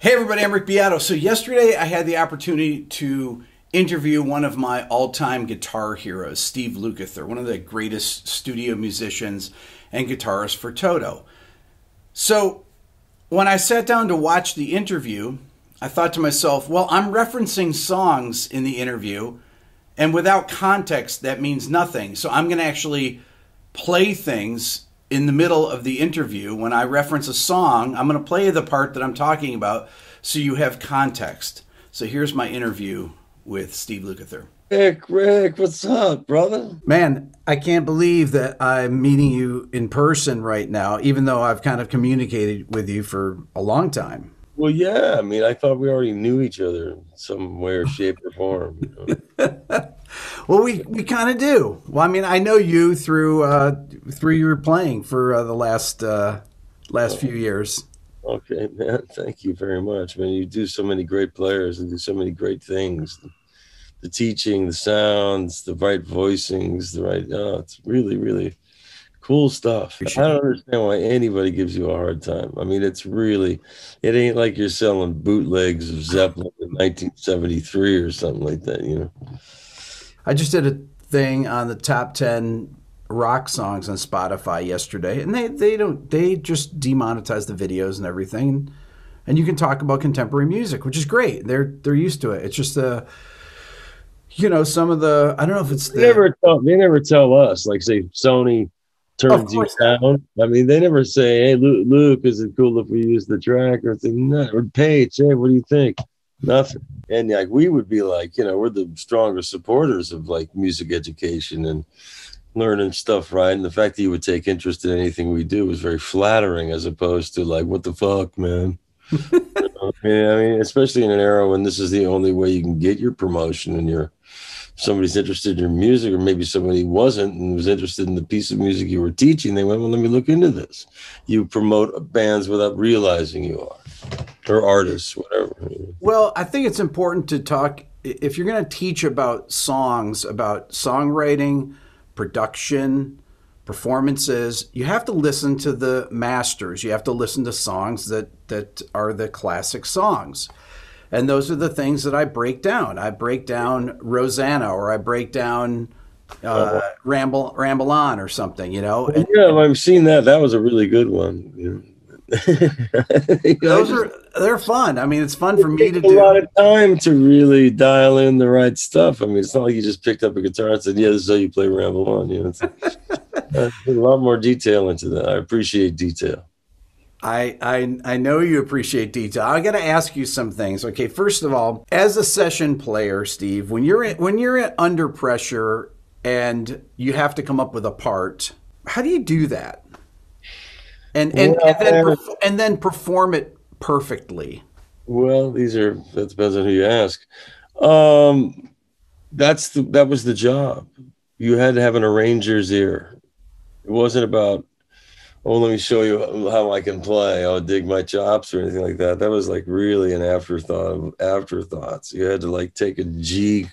Hey everybody, I'm Rick Beato. So yesterday I had the opportunity to interview one of my all-time guitar heroes, Steve Lukather, one of the greatest studio musicians and guitarists for Toto. So when I sat down to watch the interview, I thought to myself, well, I'm referencing songs in the interview, and without context, that means nothing. So I'm going to actually play things in the middle of the interview, when I reference a song, I'm going to play the part that I'm talking about so you have context. So here's my interview with Steve Lukather. Rick, Rick, what's up, brother? Man, I can't believe that I'm meeting you in person right now, even though I've kind of communicated with you for a long time. Well, yeah. I mean, I thought we already knew each other in some way or shape or form. You know? well, we, we kind of do. Well, I mean, I know you through uh, through your playing for uh, the last uh, last oh. few years. Okay, man. Thank you very much, man. You do so many great players and do so many great things. The teaching, the sounds, the right voicings, the right. Oh, it's really, really cool stuff. I don't understand why anybody gives you a hard time. I mean, it's really, it ain't like you're selling bootlegs of Zeppelin in 1973 or something like that, you know. I just did a thing on the top 10 rock songs on Spotify yesterday, and they they don't they just demonetize the videos and everything, and you can talk about contemporary music, which is great. They're they're used to it. It's just the you know some of the I don't know if it's the, they never tell they never tell us like say Sony turns you down. I mean, they never say, "Hey, Luke, Luke, is it cool if we use the track?" Or thing, no, or Paich, hey, what do you think? Nothing. And like we would be like, you know, we're the strongest supporters of like music education and learning stuff, right? And the fact that you would take interest in anything we do was very flattering, as opposed to like, what the fuck, man. I mean, especially in an era when this is the only way you can get your promotion and your somebody's interested in your music, or maybe somebody wasn't and was interested in the piece of music you were teaching, they went, Well, let me look into this. You promote bands without realizing you are, or artists, whatever. Well, I think it's important to talk, if you're going to teach about songs, about songwriting, production, performances, you have to listen to the masters. You have to listen to songs that, that are the classic songs. And those are the things that I break down. I break down Rosanna or I break down uh, oh. Ramble Ramble On or something, you know. And, yeah, I've seen that. That was a really good one. those are they're fun. I mean, it's fun for me to do. A lot of time to really dial in the right stuff. I mean, it's not like you just picked up a guitar and said, "Yeah, this is how you play Ramble On." You know, uh, a lot more detail into that. I appreciate detail. I, I I know you appreciate detail. I got to ask you some things. Okay, first of all, as a session player, Steve, when you're in, when you're under pressure and you have to come up with a part, how do you do that? And and, well, and then perf- and then perform it perfectly. Well, these are that depends on who you ask. Um, that's the that was the job. You had to have an arranger's ear. It wasn't about oh, let me show you how I can play. I'll dig my chops or anything like that. That was like really an afterthought of afterthoughts. You had to like take a G,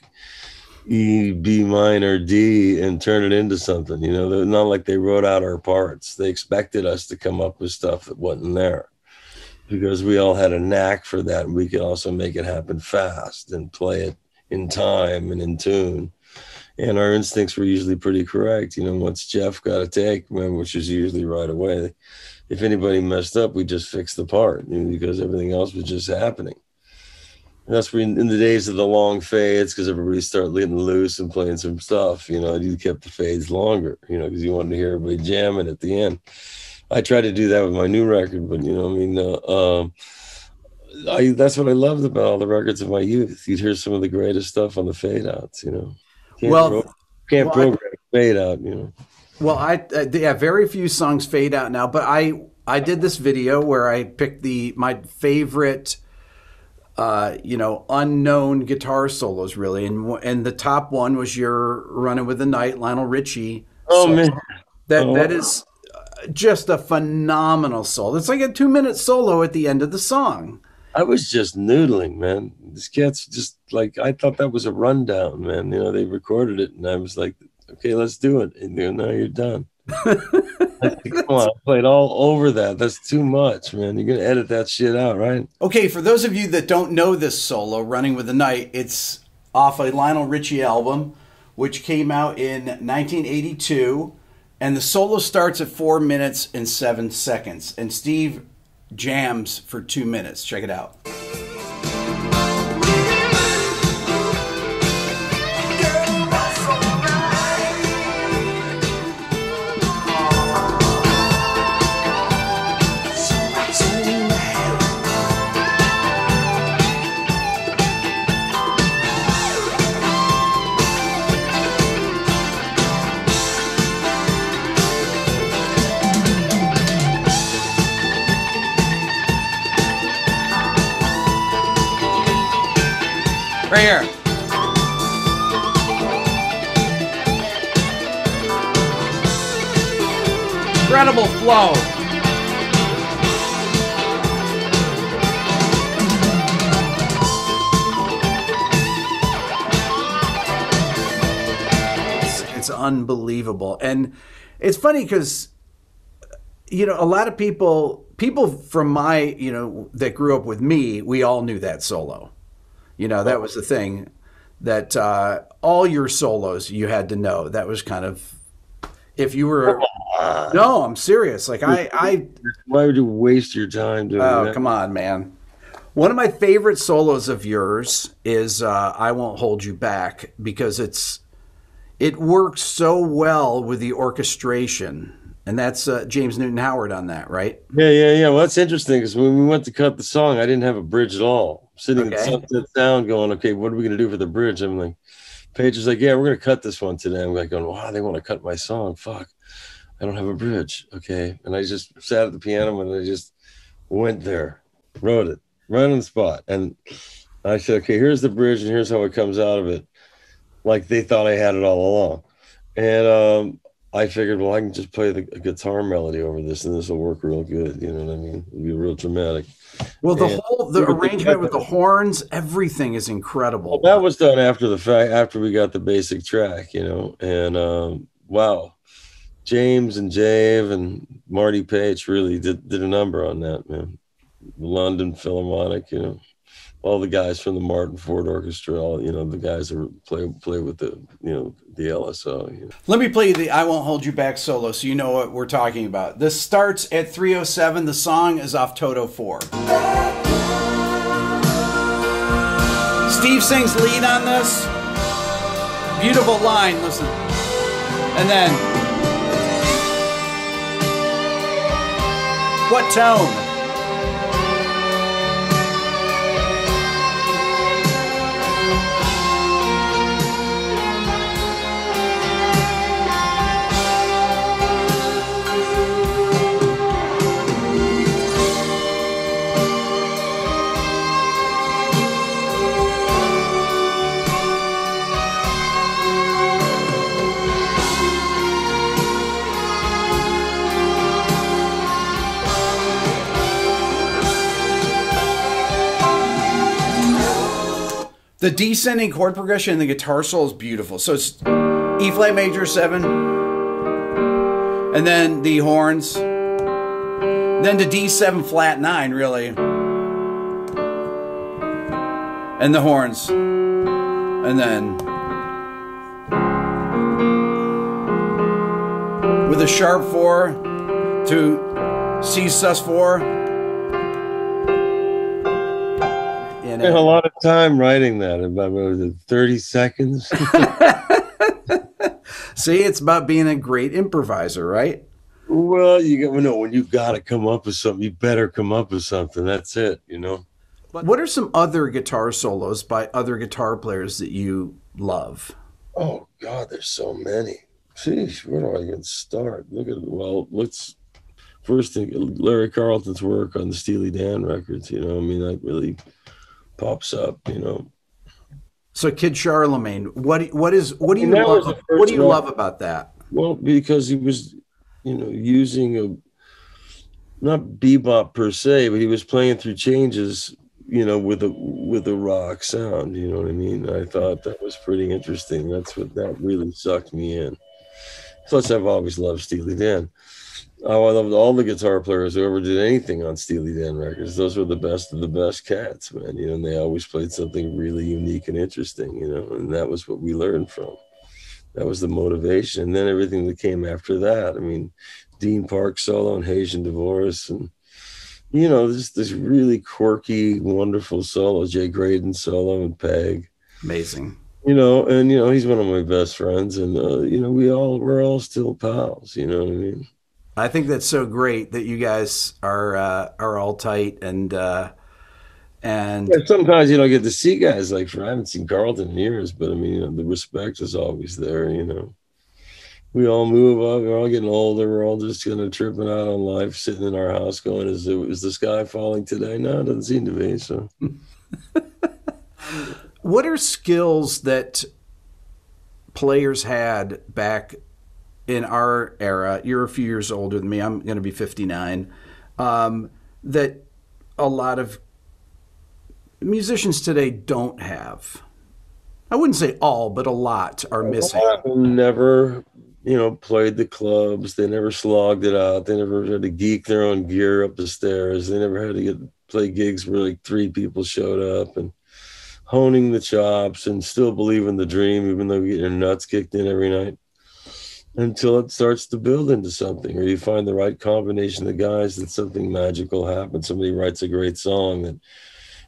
E, B minor, D and turn it into something. You know, they're not like they wrote out our parts. They expected us to come up with stuff that wasn't there because we all had a knack for that. We could also make it happen fast and play it in time and in tune and our instincts were usually pretty correct. You know, once Jeff got a take, which is usually right away, if anybody messed up, we just fixed the part you know, because everything else was just happening. And that's when in the days of the long fades, because everybody started letting loose and playing some stuff, you know, you kept the fades longer, you know, because you wanted to hear everybody jamming at the end. I tried to do that with my new record, but you know, I mean, uh, um, I, that's what I loved about all the records of my youth. You'd hear some of the greatest stuff on the fade outs, you know. Can't well, pro- can't well, program I, fade out, you know. Well, I uh, yeah, very few songs fade out now, but I I did this video where I picked the my favorite uh, you know, unknown guitar solos really, and and the top one was your "Running with the Night," Lionel Richie. Oh solo. man, that oh. that is uh, just a phenomenal solo. It's like a two minute solo at the end of the song. I was just noodling, man. This cat's just like I thought that was a rundown, man. You know, they recorded it, and I was like, okay, let's do it. And you know, now you're done. Come on, I played all over that. That's too much, man. You're gonna edit that shit out, right? Okay, for those of you that don't know this solo, "Running with the Night," it's off a Lionel Richie album, which came out in 1982, and the solo starts at four minutes and seven seconds, and Steve jams for two minutes. Check it out. Here. Incredible flow. It's, it's unbelievable. And it's funny because you know, a lot of people, people from my, you know, that grew up with me, we all knew that solo. You know, that was the thing that uh, all your solos you had to know. That was kind of if you were. No, I'm serious. Like I, I. Why would you waste your time doing Oh, that? come on, man. One of my favorite solos of yours is uh, "I Won't Hold You Back" because it's it works so well with the orchestration, and that's uh, James Newton Howard on that, right? Yeah, yeah, yeah. Well, that's interesting because when we went to cut the song, I didn't have a bridge at all. I'm sitting Okay. at Sunset Sound going, okay, what are we going to do for the bridge? I'm like, Paich is like, yeah, we're going to cut this one today. I'm like, going, wow, they want to cut my song. Fuck. I don't have a bridge. Okay. And I just sat at the piano and I just went there, wrote it right on the spot. And I said, okay, here's the bridge and here's how it comes out of it. Like they thought I had it all along. And um, I figured, well, I can just play the guitar melody over this and this will work real good. You know what I mean? It'll be real dramatic. Well, the Yeah. whole the Yeah, but the- arrangement with the horns, everything is incredible. Well, that was done after the fact, after we got the basic track, you know. And um, wow, James and Jave and Marty Paich really did, did a number on that, man. London Philharmonic, you know, all the guys from the Martin Ford Orchestra, all you know, the guys that play play with the you know the LSO. You know. Let me play the "I Won't Hold You Back" solo, so you know what we're talking about. This starts at 3:07. The song is off Toto 4. Steve sings lead on this. Beautiful line. Listen, and then what tone? The descending chord progression in the guitar solo is beautiful. So it's E flat major seven, and then the horns, then to D7 flat nine, really, and the horns, and then with a sharp four to C sus four. Spent a lot of time writing that. About what was it, thirty seconds? See, it's about being a great improviser, right? well, you got no when you got to come up with something. You better come up with something. That's it. You know. What are some other guitar solos by other guitar players that you love? Oh God, there's so many. Sheesh, where do I even start? Look at well, let's first think Larry Carlton's work on the Steely Dan records. You know, I mean that really pops up. You know, So, Kid Charlemagne, what what is what do you And that was love? What do you one. love about that? well because he was, you know, using a not bebop per se, but he was playing through changes. You know, with a with a rock sound. You know what I mean? I thought that was pretty interesting. That's what that really sucked me in. Plus, I've always loved Steely Dan. Oh, I loved all the guitar players who ever did anything on Steely Dan records. Those were the best of the best cats, man. You know, and they always played something really unique and interesting, you know, and that was what we learned from. That was the motivation. And then everything that came after that. I mean, Dean Parks solo and Haitian Divorce and you know, this this really quirky, wonderful solo, Jay Graydon solo and Peg. Amazing. You know, and you know, he's one of my best friends, and uh, you know, we all we're all still pals. You know what I mean? I think that's so great that you guys are uh, are all tight and uh, and yeah, sometimes you don't get to see guys like for I haven't seen Carlton in years, but I mean, you know, the respect is always there. You know we all move up. We're all getting older. We're all just kind of tripping out on life, sitting in our house, going, "Is it, is the sky falling today?" No, it doesn't seem to be. So, what are skills that players had back in our era? You're a few years older than me. I'm going to be 59. Um, that a lot of musicians today don't have. I wouldn't say all, but a lot are missing. Never you know, played the clubs. They never slogged it out. They never had to geek their own gear up the stairs. They never had to get play gigs where like three people showed up and honing the chops and still believing the dream, even though you get your nuts kicked in every night until it starts to build into something or you find the right combination of guys that something magical happens. Somebody writes a great song that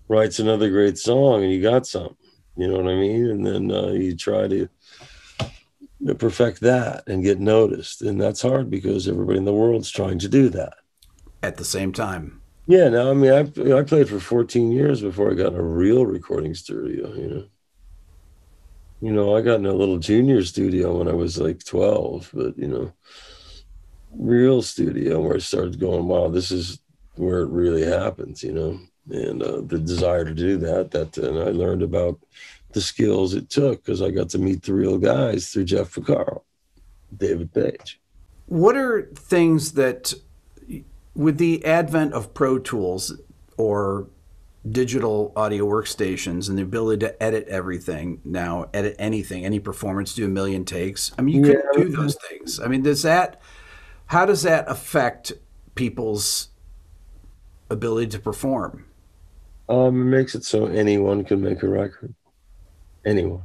writes another great song and you got something, you know what I mean? And then uh, you try to perfect that and get noticed. And that's hard because everybody in the world's trying to do that at the same time. Yeah, no, I mean, I I played for 14 years before I got in a real recording studio. You know, you know, I got in a little junior studio when I was like 12, but you know, real studio where I started going, wow, this is where it really happens. You know, and uh, the desire to do that. That and I learned about the skills it took because I got to meet the real guys through Jeff Porcaro, David Paich. What are things that, with the advent of Pro Tools or digital audio workstations and the ability to edit everything now, edit anything, any performance, do a million takes. I mean, you yeah. can do those things. I mean, does that, how does that affect people's ability to perform? Um, it makes it so anyone can make a record anyone.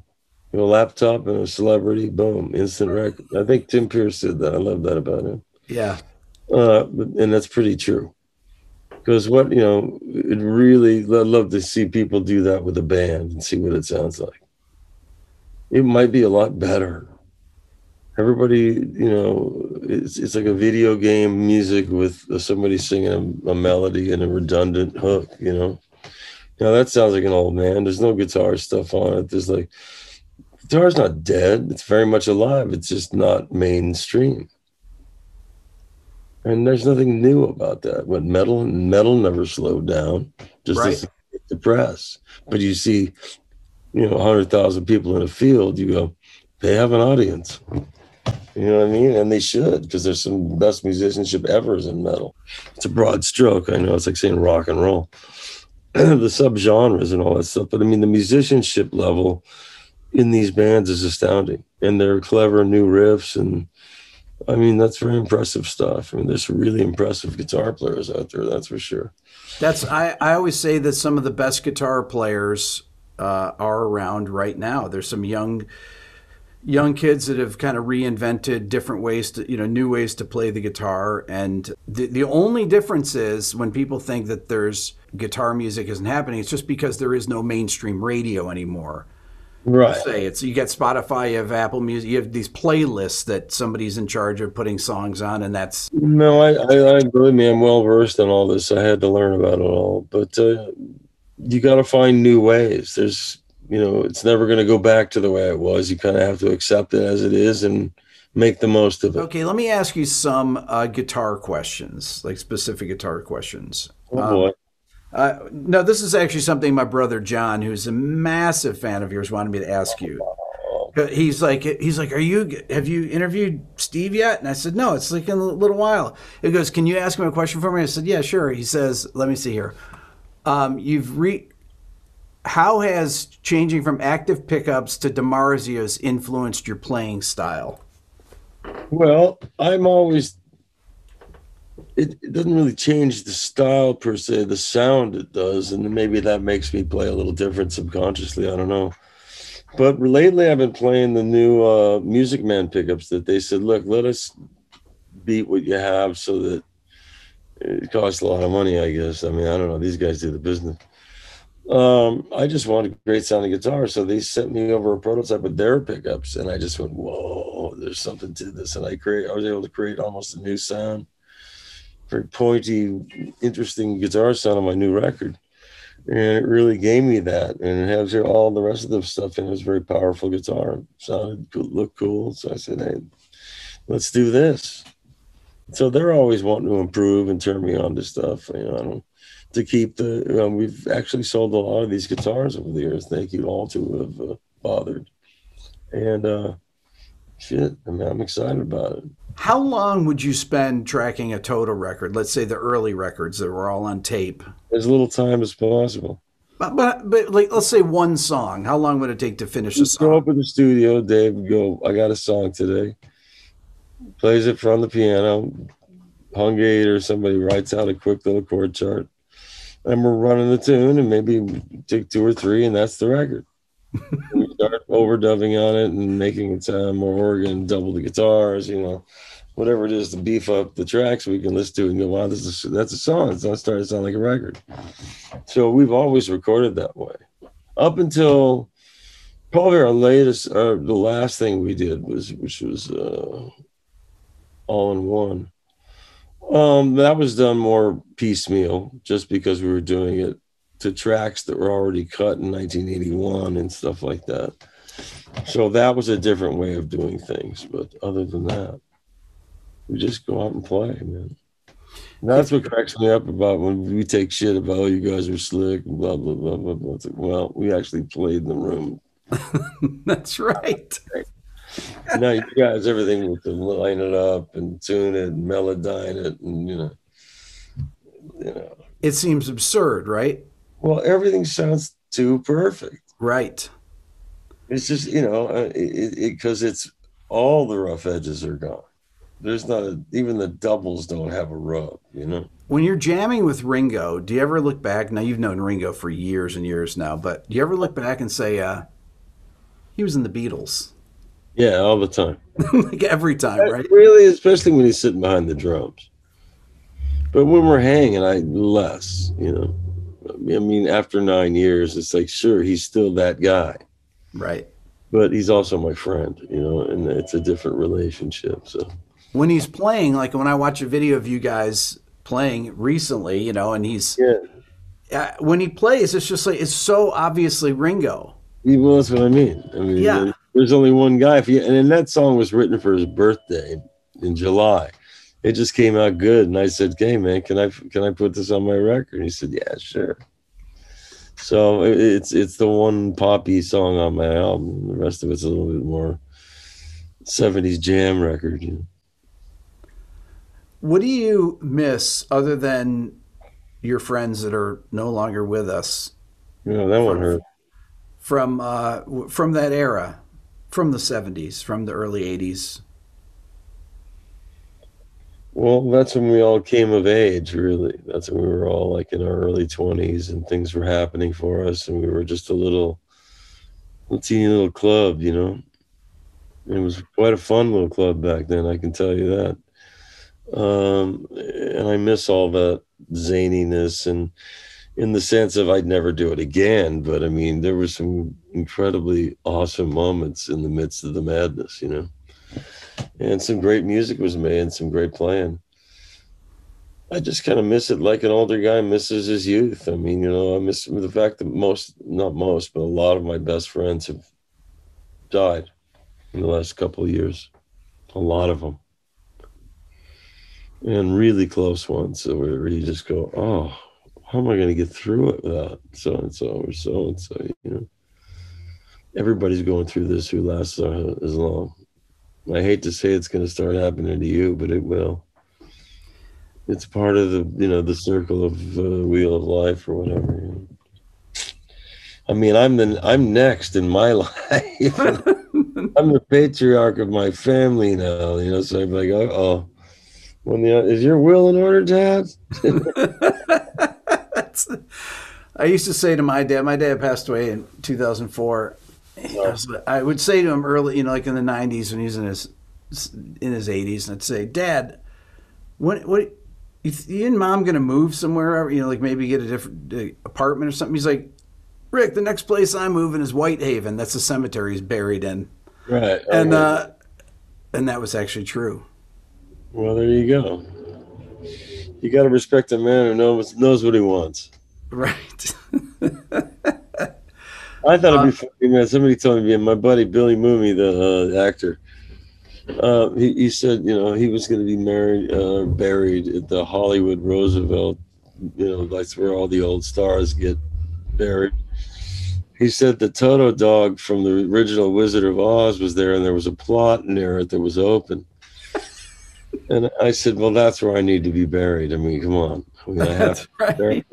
You know, a laptop and a celebrity, boom, instant record. I think Tim Pierce said that. I love that about him. Yeah. Uh, and that's pretty true. Because what, you know, it really, I'd love to see people do that with a band and see what it sounds like. It might be a lot better. Everybody, you know, it's, it's like a video game music with somebody singing a, a melody and a redundant hook, you know? Now that sounds like an old man. There's no guitar stuff on it. There's like guitar's not dead. It's very much alive. It's just not mainstream. And there's nothing new about that. What metal metal never slowed down, just right. depressed. But you see, you know, hundred thousand people in a field, you go, they have an audience. You know what I mean? And they should, because there's some best musicianship ever is in metal. It's a broad stroke. I know it's like saying rock and roll. the subgenres and all that stuff. But I mean, the musicianship level in these bands is astounding, and they're clever new riffs, and I mean, that's very impressive stuff. I mean, there's really impressive guitar players out there, that's for sure. That's I, I always say that some of the best guitar players uh, are around right now. There's some young young kids that have kind of reinvented different ways to you know new ways to play the guitar and the, the only difference is when people think that there's guitar music isn't happening it's just because there is no mainstream radio anymore right say it's you get spotify you have apple music you have these playlists that somebody's in charge of putting songs on and that's no i i, I believe me i'm well versed in all this i had to learn about it all but uh, you got to find new ways there's you know, it's never going to go back to the way it was. You kind of have to accept it as it is and make the most of it. Okay, let me ask you some uh, guitar questions, like specific guitar questions. Oh boy. Um, uh, no, this is actually something my brother John, who's a massive fan of yours, wanted me to ask you. He's like, he's like, are you? Have you interviewed Steve yet? And I said, no. It's like in a little while. He goes, can you ask him a question for me? I said, yeah, sure. He says, let me see here. Um, you've re- how has changing from active pickups to DiMarzios influenced your playing style? Well, I'm always. It, it doesn't really change the style per se, the sound it does, and maybe that makes me play a little different subconsciously. I don't know. But lately, I've been playing the new uh, Music Man pickups that they said, look, let us beat what you have so that it costs a lot of money, I guess. I mean, I don't know. These guys do the business. Um, I just wanted a great sounding guitar. So they sent me over a prototype of their pickups, and I just went, whoa, there's something to this. And I create, I was able to create almost a new sound, very pointy, interesting guitar sound on my new record and it really gave me that. And it has all the rest of the stuff in it. was very powerful guitar. Sounded cool, looked cool. So I said, hey, let's do this. So they're always wanting to improve and turn me on to stuff. You know, to keep the. You know, we've actually sold a lot of these guitars over the years. Thank you all to have uh, bothered. And uh, shit, I mean, I'm excited about it. How long would you spend tracking a Toto record? Let's say the early records that were all on tape. As little time as possible. But, but, but like, let's say one song. How long would it take to finish a song? Go up in the studio, Dave. Go. I got a song today. Plays it from the piano. Hungate or somebody writes out a quick little chord chart, and we're running the tune, and maybe take two or three, and that's the record. start overdubbing on it and making it sound more organ, double the guitars, you know, whatever it is to beef up the tracks we can listen to and go, wow, this is that's a song. It's not starting to sound like a record. So we've always recorded that way. Up until probably our latest uh, the last thing we did was which was uh, all in one. Um, that was done more piecemeal just because we were doing it to tracks that were already cut in 1981 and stuff like that. So that was a different way of doing things. But other than that, we just go out and play, man. And that's what cracks me up about when we take shit about, oh, you guys are slick, blah, blah, blah, blah, blah. Like, well, we actually played in the room. that's right. now you guys, everything with the line it up and tune it and melodyne it and, you know, you know. It seems absurd, right? Well, everything sounds too perfect. Right. It's just, you know, because it, it, it's all the rough edges are gone. There's not a, even the doubles don't have a rub, you know? When you're jamming with Ringo, do you ever look back? Now, you've known Ringo for years and years now, but do you ever look back and say, uh, he was in the Beatles? Yeah, all the time. like every time, right? Really, especially when he's sitting behind the drums. But when we're hanging, I less, you know. I mean, after nine years, it's like, sure, he's still that guy. Right. But he's also my friend, you know, and it's a different relationship. So when he's playing, like when I watch a video of you guys playing recently, you know, and he's, yeah. Uh, when he plays, it's just like, it's so obviously Ringo. Well, that's what I mean. I mean, yeah. there's only one guy. If you, and then that song was written for his birthday in July it just came out good. And I said, "Hey, man, can I can I put this on my record?" And he said, "Yeah, sure." So it's it's the one poppy song on my album. The rest of it's a little bit more '70s jam record. You know? What do you miss other than your friends that are no longer with us? You know, that one hurt. From uh, from that era, from the '70s, from the early '80s. Well, that's when we all came of age, really. That's when we were all like in our early 20s and things were happening for us. And we were just a little, little teeny little club, you know. It was quite a fun little club back then, I can tell you that. Um, and I miss all that zaniness and in the sense of I'd never do it again. But I mean, there were some incredibly awesome moments in the midst of the madness, you know and some great music was made and some great playing. I just kind of miss it like an older guy misses his youth. I mean, you know, I miss the fact that most, not most, but a lot of my best friends have died in the last couple of years. A lot of them. And really close ones so where you just go, oh, how am I going to get through it without so and so or so and so, you know? Everybody's going through this who lasts uh, as long. I hate to say it's going to start happening to you, but it will. It's part of the you know the circle of uh, wheel of life or whatever. I mean, I'm the I'm next in my life. I'm the patriarch of my family now, you know. So I'm like, oh, oh. when the is your will in order, Dad? I used to say to my dad. My dad passed away in 2004. I, would say to him early, you know, like in the 90s when he's in his in his 80s, and I'd say, Dad, what what you and mom going to move somewhere? You know, like maybe get a different uh, apartment or something. He's like, Rick, the next place I'm moving is Whitehaven. That's the cemetery he's buried in. Right. And uh, and that was actually true. Well, there you go. You got to respect a man who knows knows what he wants. Right. I thought it'd be funny, man. Somebody told me, my buddy Billy Mumy, the uh, actor, uh, he, he, said, you know, he was going to be married, uh, buried at the Hollywood Roosevelt. You know, that's where all the old stars get buried. He said the Toto dog from the original Wizard of Oz was there, and there was a plot near it that was open. And I said, "Well, that's where I need to be buried. I mean, come on, I'm gonna have that's right."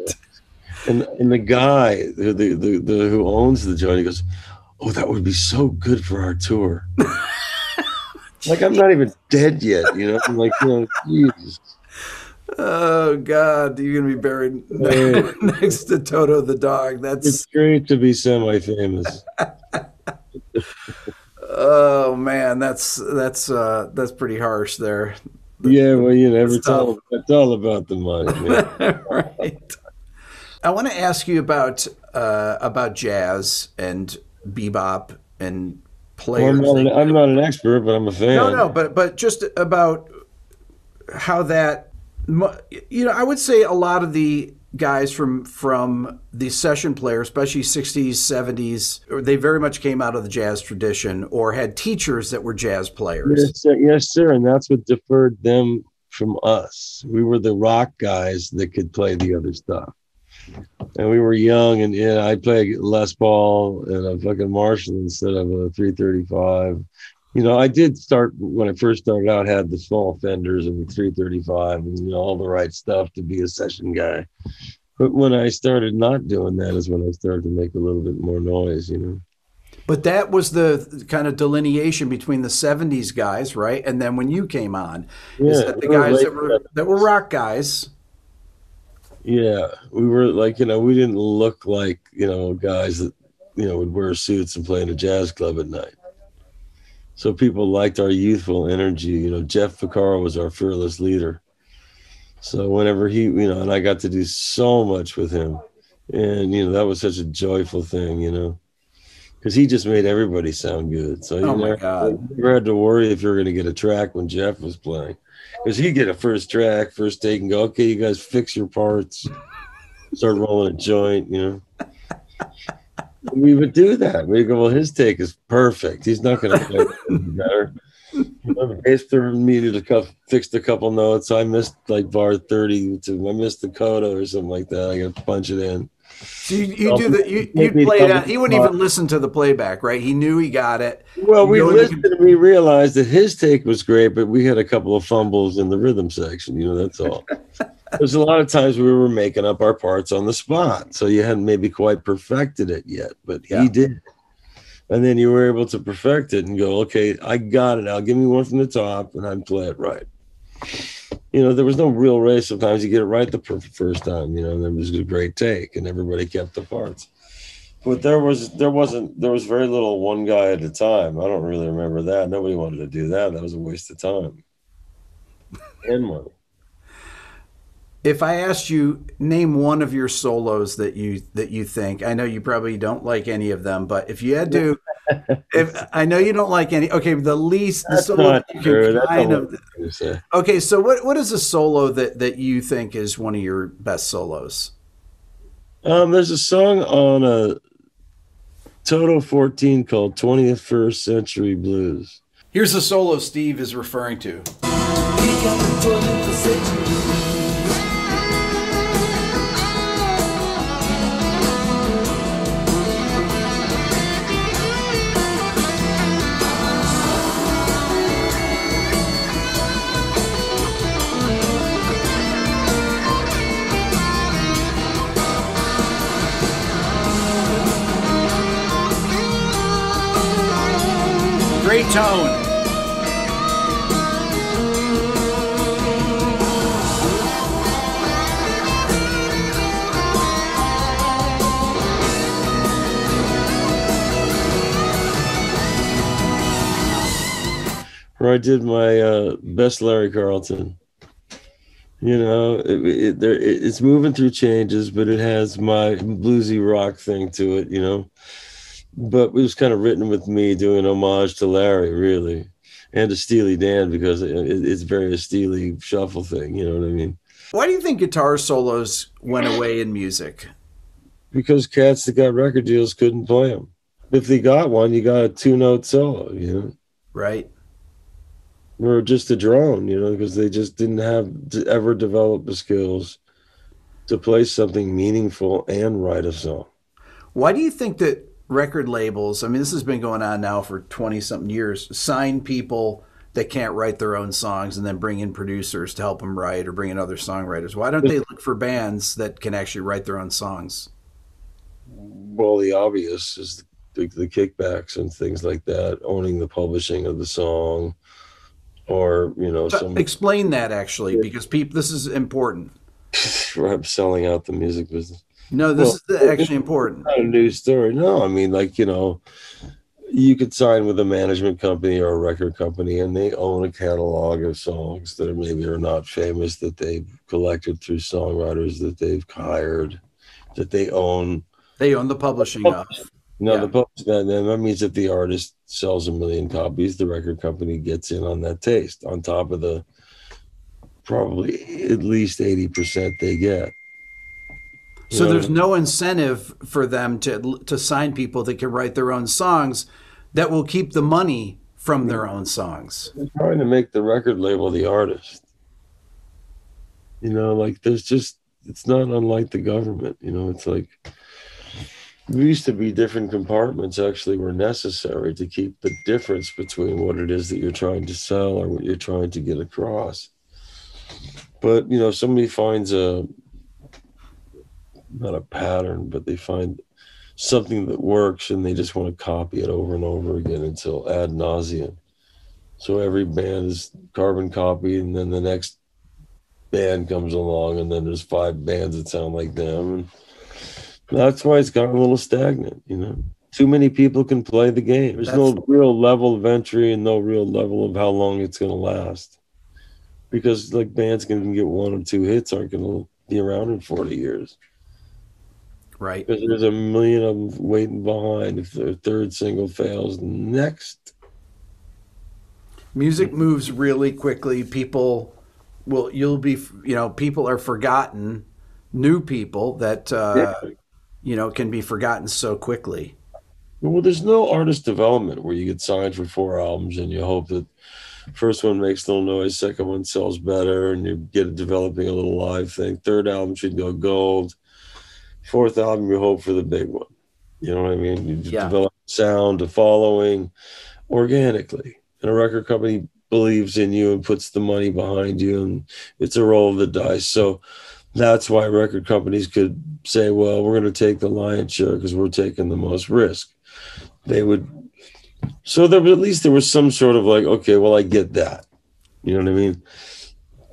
And and the guy, the, the the, the who owns the joint, he goes, "Oh, that would be so good for our tour." like I'm not even dead yet, you know. I'm like, you know, Jesus. Oh God, you're gonna be buried next to Toto the dog. That's it's great to be semi-famous. oh man, that's that's uh that's pretty harsh there. Yeah, well, you never tell. It's all about the money, right. I want to ask you about uh, about jazz and bebop and players. Well, I'm, not an, I'm not an expert, but I'm a fan. No, no, but but just about how that you know, I would say a lot of the guys from from the session player, especially 60s, 70s, they very much came out of the jazz tradition or had teachers that were jazz players. Yes, sir. Yes, sir. And that's what deferred them from us. We were the rock guys that could play the other stuff. And we were young, and yeah, I played Les Paul and a fucking Marshall instead of a 335 you know, I did start when I first started out, had the small fenders and the 335 and you know, all the right stuff to be a session guy. But when I started not doing that is when I started to make a little bit more noise, you know. But that was the kind of delineation between the '70s guys, right? And then when you came on, yeah, is that the guys that were that were rock guys? Yeah, we were like you know we didn't look like you know guys that you know would wear suits and play in a jazz club at night so people liked our youthful energy. You know, Jeff Porcaro was our fearless leader. So whenever he, you know, and I got to do so much with him, and you know that was such a joyful thing, you know, because he just made everybody sound good. So you oh never had to worry if you were going to get a track when Jeff was playing, because he'd get a first track, first take, and go, okay, you guys fix your parts, start rolling a joint, you know we would do that. We go, well, his take is perfect. He's not going to play better. You the needed to cuff, fixed a couple notes. I missed like bar thirty. To, I missed the coda or something like that. I got to punch it in. So you, you do the you you play it out. He wouldn't even listen to the playback, right? He knew he got it. Well, we listened and we realized that his take was great, but we had a couple of fumbles in the rhythm section. You know, that's all. There's a lot of times we were making up our parts on the spot, so you hadn't maybe quite perfected it yet, but yeah. he did. And then you were able to perfect it and go, okay, I got it now. Give me one from the top, and I'd play it right. You know, there was no real race. Sometimes you get it right the first time. You know, and it was a great take, and everybody kept the parts. But there was there wasn't there was very little one guy at a time. I don't really remember that. Nobody wanted to do that. That was a waste of time and money if I asked you name one of your solos that you that you think, I know you probably don't like any of them, but if you had to, if I know you don't like any, okay, the least the solo not true. That's kind of. Okay, so what what is a solo that that you think is one of your best solos? Um, there's a song on a Toto 14 called 21st Century Blues. Here's the solo Steve is referring to. Tone. where I did my uh, best Larry Carlton. You know, it, it, there, it, it's moving through changes, but it has my bluesy rock thing to it. You know, but it was kind of written with me doing homage to Larry, really, and to Steely Dan because it, it's very a Steely shuffle thing. You know what I mean? Why do you think guitar solos went away in music? Because cats that got record deals couldn't play them. If they got one, you got a two note solo. You know, right? Or just a drone, you know, because they just didn't have to ever develop the skills to play something meaningful and write a song. Why do you think that record labels, I mean, this has been going on now for 20 something years, sign people that can't write their own songs and then bring in producers to help them write or bring in other songwriters? Why don't they look for bands that can actually write their own songs? Well, the obvious is the, the kickbacks and things like that, owning the publishing of the song or you know some explain that actually because people this is important i'm selling out the music business no this well, is actually important. not a new story. No i mean like you know you could sign with a management company or a record company and they own a catalog of songs that are maybe are not famous that they've collected through songwriters that they've hired that they own. They own the publishing oh, of. no, yeah. the post that, that means that the artist sells a million copies, the record company gets in on that taste. On top of the probably at least 80% they get. So know? there's no incentive for them to to sign people that can write their own songs that will keep the money from their own songs. They're trying to make the record label the artist. You know, like there's just it's not unlike the government, you know, it's like there used to be different compartments actually were necessary to keep the difference between what it is that you're trying to sell or what you're trying to get across. But you know, somebody finds a not a pattern, but they find something that works and they just want to copy it over and over again until ad nauseum. So every band is carbon copied, and then the next band comes along, and then there's five bands that sound like them. And, that's why it's gotten a little stagnant, you know. Too many people can play the game. There's That's, no real level of entry and no real level of how long it's going to last. Because like bands can get one or two hits aren't going to be around in 40 years. Right. Because there's a million of them waiting behind if their third single fails. Next. Music moves really quickly. People will, you'll be, you know, people are forgotten. New people that uh, yeah you know, can be forgotten so quickly. Well, there's no artist development where you get signed for four albums and you hope that first one makes little noise, second one sells better, and you get developing a little live thing. Third album should go gold. Fourth album, you hope for the big one. You know what I mean? You yeah. develop sound, a following organically. And a record company believes in you and puts the money behind you, and it's a roll of the dice. So that's why record companies could say, well, we're going to take the lion's share because we're taking the most risk. They would, so there, at least there was some sort of like, okay, well, I get that. You know what I mean?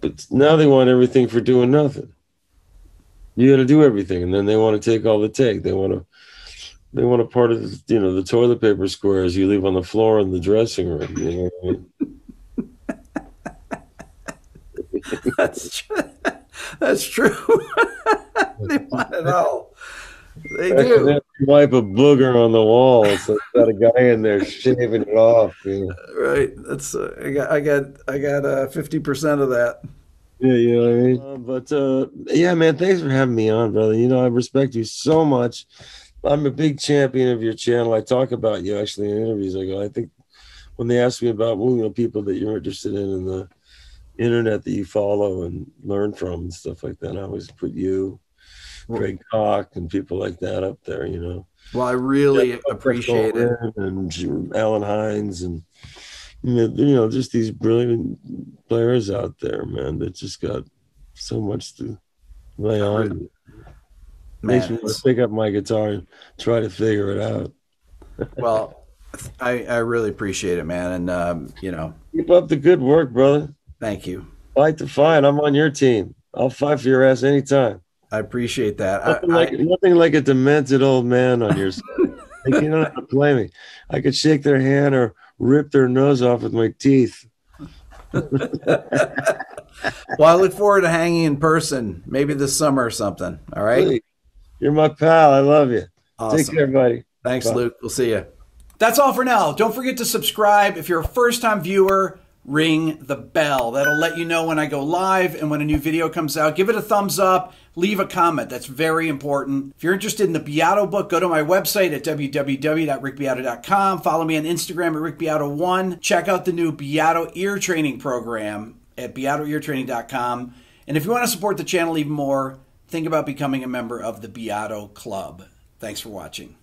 But now they want everything for doing nothing. You got to do everything, and then they want to take all the take. They want to, they want a part of the, you know the toilet paper squares you leave on the floor in the dressing room. You know I mean? That's true. That's true. they want it all. They do. Wipe a booger on the wall. So got a guy in there shaving it off. You know? Right. That's uh, I got I got I got uh, fifty percent of that. Yeah, you know what I mean. Uh, but uh, yeah, man, thanks for having me on, brother. You know, I respect you so much. I'm a big champion of your channel. I talk about you actually in interviews. I go, I think when they ask me about well, you know people that you're interested in in the internet that you follow and learn from and stuff like that. I always put you, Greg Koch, and people like that up there. You know. Well, I really Jeff appreciate it. And Alan Hines and you know just these brilliant players out there, man. That just got so much to lay on. Man, Makes me want to pick up my guitar and try to figure it out. well, I, I really appreciate it, man. And, um, you know, keep up the good work, brother. Thank you. Fight the fight. I'm on your team. I'll fight for your ass anytime. I appreciate that. Nothing, I, like, I, nothing like a demented old man on your side. like, you don't have to play me. I could shake their hand or rip their nose off with my teeth. well, I look forward to hanging in person, maybe this summer or something. All right. You're my pal. I love you. Awesome. Take care, buddy. Thanks, Bye. Luke. We'll see you. That's all for now. Don't forget to subscribe. If you're a first time viewer, ring the bell. That'll let you know when I go live and when a new video comes out. Give it a thumbs up. Leave a comment. That's very important. If you're interested in the Beato book, go to my website at www.rickbeato.com. Follow me on Instagram at rickbeato1. Check out the new Beato ear training program at beatoeartraining.com. And if you want to support the channel even more, think about becoming a member of the Beato Club. Thanks for watching.